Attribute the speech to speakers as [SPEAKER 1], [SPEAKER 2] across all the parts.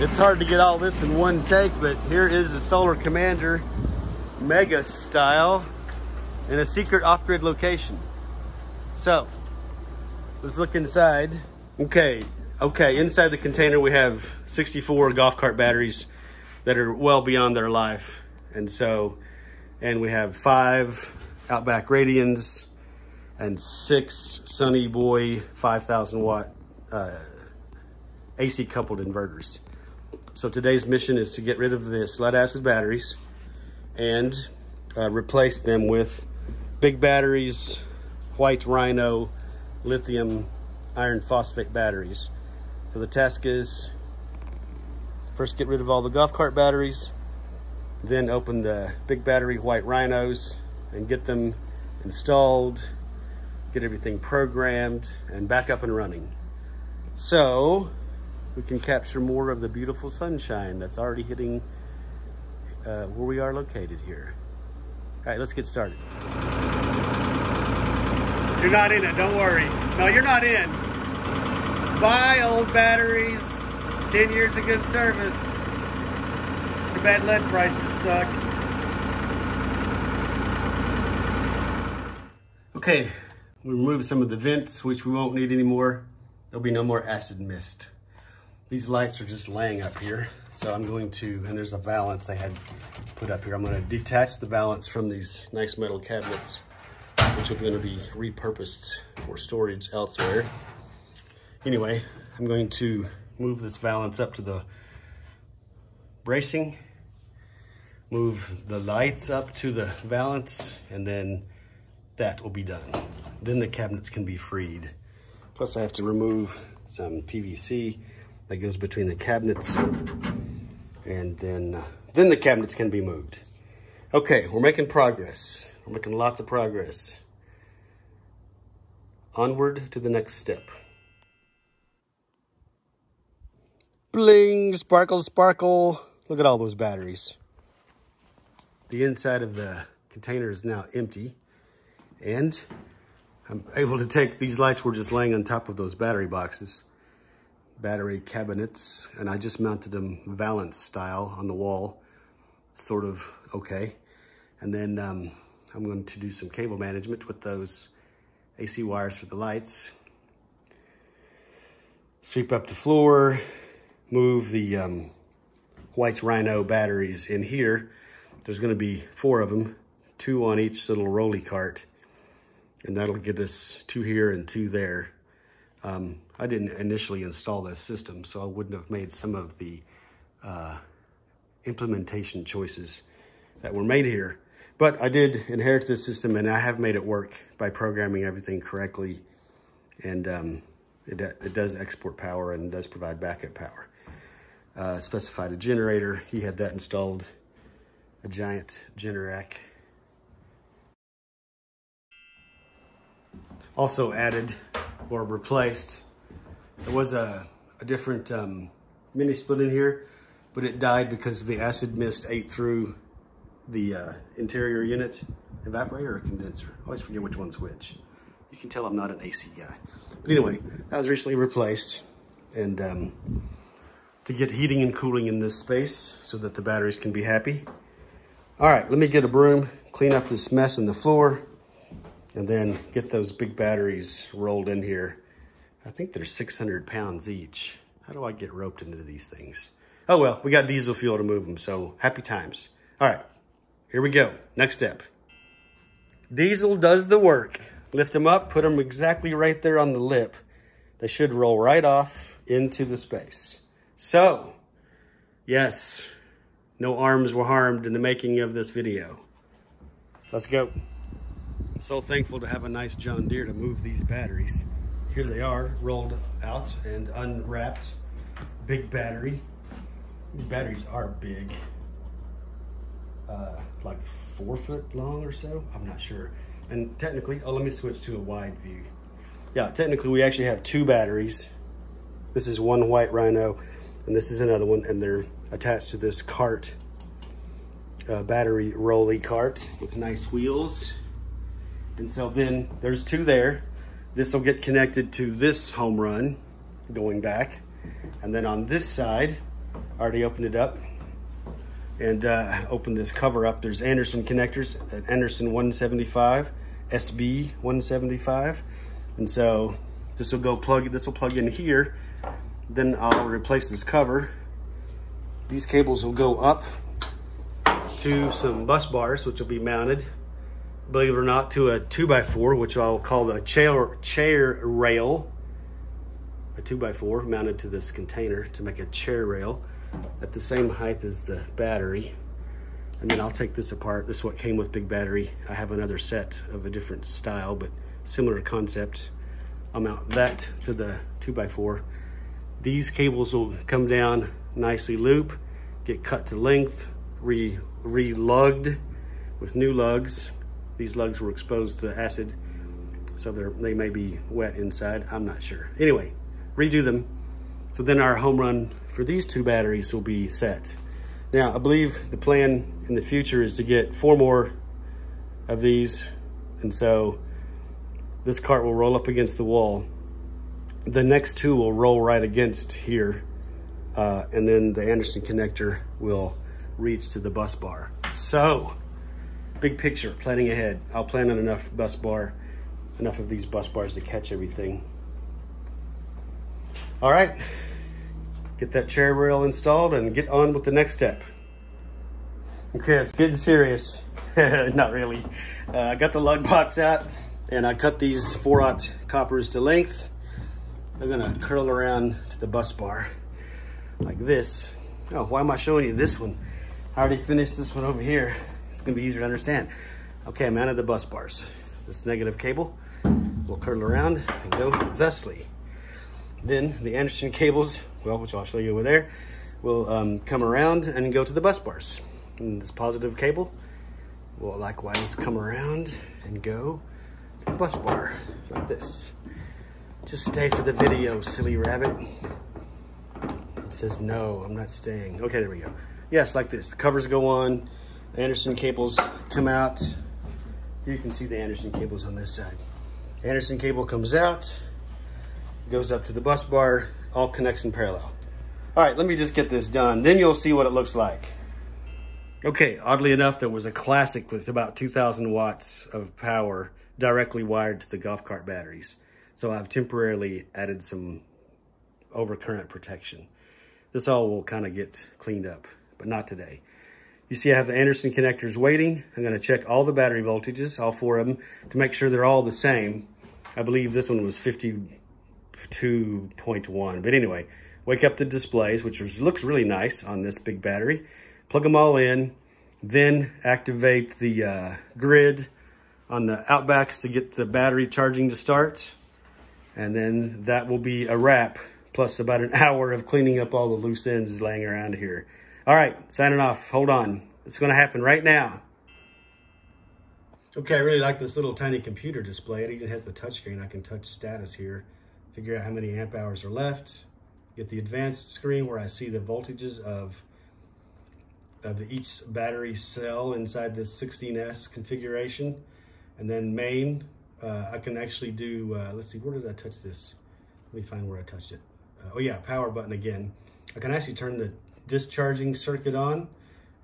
[SPEAKER 1] It's hard to get all this in one take, but here is the Solar Commander Mega style in a secret off-grid location. So, let's look inside. Okay, okay, inside the container we have 64 golf cart batteries that are well beyond their life. And so, and we have five Outback Radians and six Sunny Boy 5,000 watt uh, AC coupled inverters. So today's mission is to get rid of the lead acid batteries and uh, replace them with big batteries, white rhino, lithium iron phosphate batteries. So the task is first get rid of all the golf cart batteries, then open the big battery white rhinos and get them installed, get everything programmed and back up and running. So we can capture more of the beautiful sunshine that's already hitting uh, where we are located here. All right, let's get started. You're not in it, don't worry. No, you're not in. Buy old batteries, 10 years of good service. Too bad lead prices suck. Okay, we removed some of the vents, which we won't need anymore. There'll be no more acid mist. These lights are just laying up here. So I'm going to, and there's a valance they had put up here. I'm gonna detach the valance from these nice metal cabinets, which are gonna be repurposed for storage elsewhere. Anyway, I'm going to move this valance up to the bracing, move the lights up to the valance, and then that will be done. Then the cabinets can be freed. Plus I have to remove some PVC that goes between the cabinets and then uh, then the cabinets can be moved. Okay, we're making progress. We're making lots of progress. Onward to the next step. Bling, sparkle, sparkle. Look at all those batteries. The inside of the container is now empty. And I'm able to take, these lights were just laying on top of those battery boxes battery cabinets and I just mounted them valance style on the wall, sort of okay. And then um, I'm going to do some cable management with those AC wires for the lights. Sweep up the floor, move the um, White's Rhino batteries in here. There's gonna be four of them, two on each little rolly cart. And that'll get us two here and two there. Um, I didn't initially install this system, so I wouldn't have made some of the uh, implementation choices that were made here. But I did inherit this system and I have made it work by programming everything correctly. And um, it, it, does export power and does provide backup power. Uh, specified a generator. He had that installed, a giant Generac. Also added or replaced. There was a, a different um, mini split in here, but it died because the acid mist ate through the uh, interior unit. Evaporator or condenser? I always forget which one's which. You can tell I'm not an AC guy. But anyway, that was recently replaced. And um, to get heating and cooling in this space so that the batteries can be happy. All right, let me get a broom, clean up this mess in the floor, and then get those big batteries rolled in here. I think they're 600 pounds each. How do I get roped into these things? Oh well, we got diesel fuel to move them, so happy times. All right, here we go. Next step. Diesel does the work. Lift them up, put them exactly right there on the lip. They should roll right off into the space. So, yes, no arms were harmed in the making of this video. Let's go. So thankful to have a nice John Deere to move these batteries. Here they are, rolled out and unwrapped. Big battery. These batteries are big. Uh, like four foot long or so, I'm not sure. And technically, oh, let me switch to a wide view. Yeah, technically we actually have two batteries. This is one white rhino and this is another one and they're attached to this cart, uh, battery rolly cart with nice wheels. And so then there's two there. This will get connected to this home run going back. And then on this side, I Already opened it up and uh, opened this cover up. There's Anderson connectors at Anderson 175, SB 175. And so this will go plug, this will plug in here. Then I'll replace this cover. These cables will go up to some bus bars, which will be mounted, believe it or not, to a two by four, which I'll call the chair, chair rail. A two by four mounted to this container to make a chair rail at the same height as the battery. And then I'll take this apart. This is what came with big battery. I have another set of a different style, but similar concept. I'll mount that to the 2x4. These cables will come down nicely loop, get cut to length, re, re-lugged with new lugs. These lugs were exposed to acid, so they're, they may be wet inside. I'm not sure. Anyway, redo them. So then our home run for these two batteries will be set. Now, I believe the plan in the future is to get four more of these. And so this cart will roll up against the wall. The next two will roll right against here. Uh, and then the Anderson connector will reach to the bus bar. So, big picture, planning ahead. I'll plan on enough bus bar, enough of these bus bars to catch everything. All right, get that chair rail installed and get on with the next step. Okay, it's getting serious. Not really. Uh, I got the lug box out and I cut these 4-aught coppers to length. I'm gonna curl around to the bus bar like this. Oh, why am I showing you this one? I already finished this one over here. It's gonna be easier to understand. Okay, I mounted the bus bars. This negative cable will curl around and go thusly. Then the Anderson cables, well, which I'll show you over there, will um, come around and go to the bus bars. And this positive cable will likewise come around and go to the bus bar, like this. Just stay for the video, silly rabbit. It says, no, I'm not staying. Okay, there we go. Yes, like this. The covers go on, the Anderson cables come out. Here you can see the Anderson cables on this side. Anderson cable comes out, goes up to the bus bar, all connects in parallel. All right, let me just get this done. Then you'll see what it looks like. Okay, oddly enough, there was a classic with about 2,000 watts of power directly wired to the golf cart batteries. So I've temporarily added some overcurrent protection. This all will kind of get cleaned up, but not today. You see I have the Anderson connectors waiting. I'm gonna check all the battery voltages, all four of them, to make sure they're all the same. I believe this one was 50, 2.1. But anyway, wake up the displays, which was, looks really nice on this big battery. Plug them all in, then activate the uh, grid on the outbacks to get the battery charging to start. And then that will be a wrap, plus about an hour of cleaning up all the loose ends laying around here. All right, signing off. Hold on. It's going to happen right now. Okay, I really like this little tiny computer display. It even has the touchscreen. I can touch status here figure out how many amp hours are left, get the advanced screen where I see the voltages of, of each battery cell inside this 16S configuration. And then main, uh, I can actually do, uh, let's see, where did I touch this? Let me find where I touched it. Uh, oh yeah, power button again. I can actually turn the discharging circuit on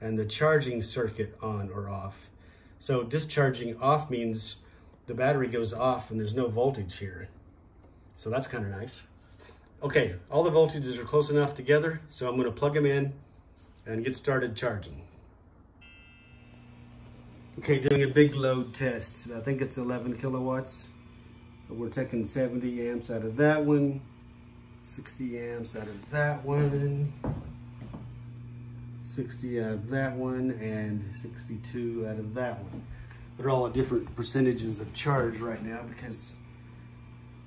[SPEAKER 1] and the charging circuit on or off. So discharging off means the battery goes off and there's no voltage here. So that's kind of nice. Okay, all the voltages are close enough together, so I'm gonna plug them in and get started charging. Okay, doing a big load test. I think it's 11 kilowatts. We're taking 70 amps out of that one, 60 amps out of that one, 60 out of that one, and 62 out of that one. They're all at different percentages of charge right now because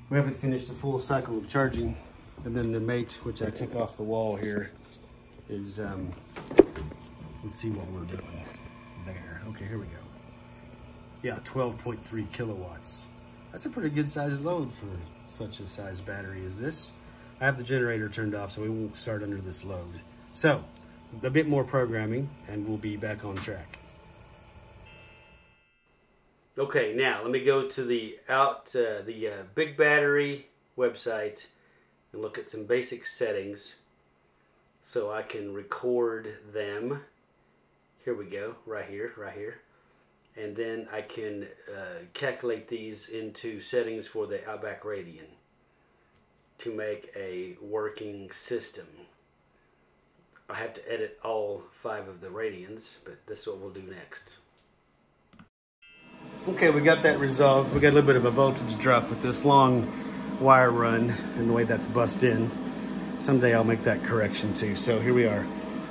[SPEAKER 1] we haven't finished a full cycle of charging. And then the mate, which I took off the wall here, is, um, let's see what we're doing there. Okay, here we go. Yeah, 12.3 kilowatts. That's a pretty good sized load for such a size battery as this. I have the generator turned off so we won't start under this load. So, a bit more programming and we'll be back on track. Okay, now let me go to the out uh, the uh, big battery website and look at some basic settings. so I can record them. Here we go, right here, right here. And then I can uh, calculate these into settings for the Outback Radian to make a working system. I have to edit all five of the Radians, but this is what we'll do next. Okay, we got that resolved. We got a little bit of a voltage drop with this long wire run and the way that's bust in. Someday I'll make that correction too. So here we are.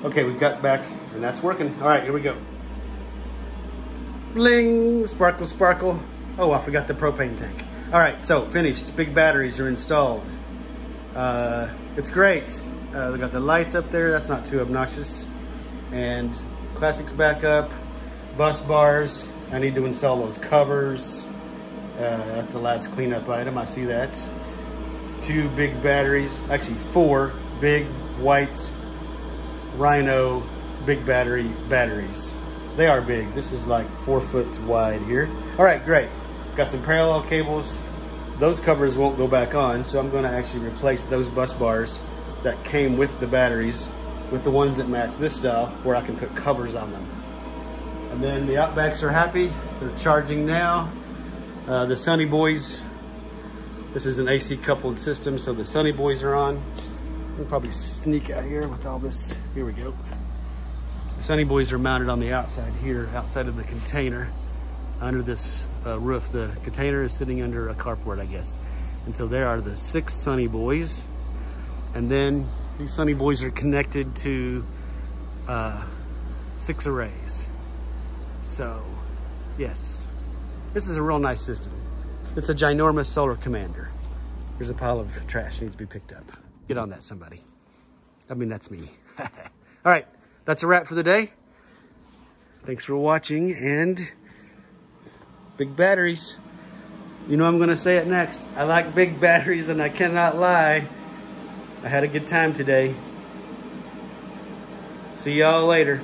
[SPEAKER 1] Okay, we got back and that's working. All right, here we go. Bling, sparkle, sparkle. Oh, I forgot the propane tank. All right, so finished. Big batteries are installed. Uh, it's great. Uh, we got the lights up there. That's not too obnoxious. And classics back up. Bus bars. I need to install those covers. Uh, that's the last cleanup item. I see that. Two big batteries. Actually, four big white Rhino big battery batteries. They are big. This is like four foot wide here. All right, great. Got some parallel cables. Those covers won't go back on, so I'm gonna actually replace those bus bars that came with the batteries with the ones that match this style where I can put covers on them. And then the Outbacks are happy. They're charging now. Uh, the Sunny Boys, this is an AC coupled system, so the Sunny Boys are on. I'll probably sneak out here with all this. Here we go. The Sunny Boys are mounted on the outside here, outside of the container, under this uh, roof. The container is sitting under a carport, I guess. And so there are the six Sunny Boys. And then these Sunny Boys are connected to uh, six arrays. So, yes, this is a real nice system. It's a ginormous solar commander. There's a pile of trash needs to be picked up. Get on that, somebody. I mean, that's me. All right, that's a wrap for the day. Thanks for watching and big batteries. You know I'm gonna say it next. I like big batteries and I cannot lie. I had a good time today. See y'all later.